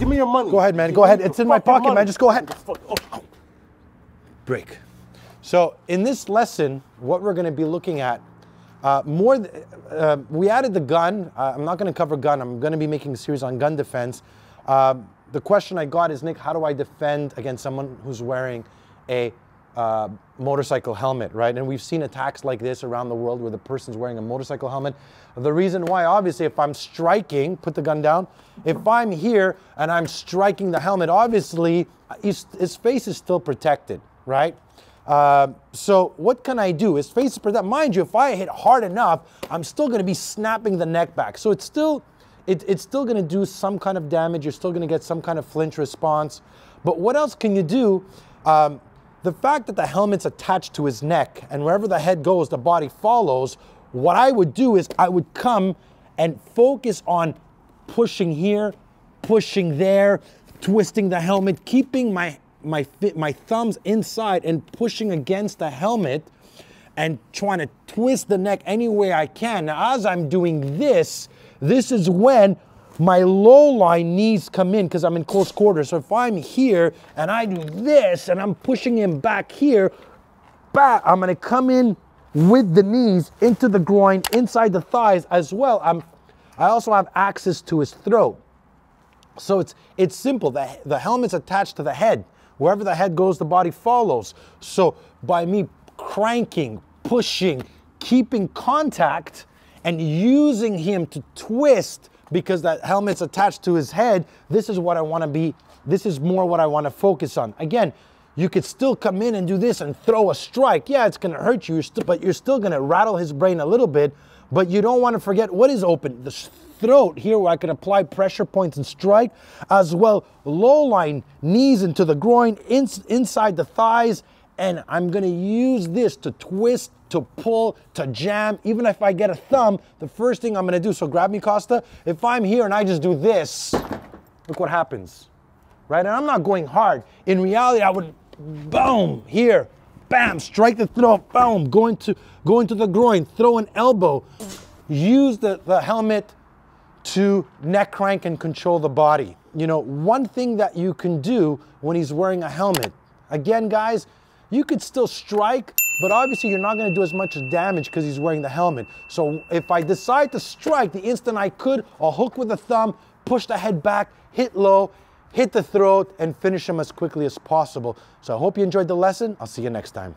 me your money. Go ahead, man. Give Go ahead. It's in my pocket, man. Just go ahead. Break. So in this lesson, what we're going to be looking at, uh, more, uh, we added the gun. Uh, I'm not going to cover gun. I'm going to be making a series on gun defense. Uh, the question I got is, Nick, how do I defend against someone who's wearing a uh, motorcycle helmet, right? And we've seen attacks like this around the world where the person's wearing a motorcycle helmet. The reason why, obviously, if I'm striking, put the gun down. If I'm here and I'm striking the helmet, obviously his, his face is still protected, right? Uh, so what can I do? His face is protected. Mind you, if I hit hard enough, I'm still going to be snapping the neck back. So it's still, it, it's still going to do some kind of damage. You're still going to get some kind of flinch response. But what else can you do? Um, the fact that the helmet's attached to his neck and wherever the head goes, the body follows. What I would do is I would come and focus on pushing here, pushing there, twisting the helmet, keeping my my my thumbs inside and pushing against the helmet and trying to twist the neck any way I can. Now, as I'm doing this, this is when my low line knees come in because I'm in close quarters. So if I'm here and I do this and I'm pushing him back here, back, I'm gonna come in with the knees into the groin, inside the thighs as well. I'm, I also have access to his throat. So it's it's simple. The, the helmet's attached to the head. Wherever the head goes, the body follows. So by me cranking, pushing, keeping contact, and using him to twist because that helmet's attached to his head, this is what I want to be. This is more what I want to focus on. Again, you could still come in and do this and throw a strike. Yeah, it's going to hurt you, but you're still going to rattle his brain a little bit. But you don't want to forget what is open. The throat here where I can apply pressure points and strike, as well low line, knees into the groin, ins- inside the thighs, and I'm gonna use this to twist, to pull, to jam. Even if I get a thumb, the first thing I'm gonna do, so grab me Costa, if I'm here and I just do this, look what happens, right? And I'm not going hard. In reality, I would, boom, here, bam, strike the throat, boom, go into, go into the groin, throw an elbow, use the, the helmet to neck crank and control the body. You know, one thing that you can do when he's wearing a helmet, again, guys, you could still strike, but obviously you're not gonna do as much damage because he's wearing the helmet. So if I decide to strike the instant I could, I'll hook with the thumb, push the head back, hit low, hit the throat, and finish him as quickly as possible. So I hope you enjoyed the lesson. I'll see you next time.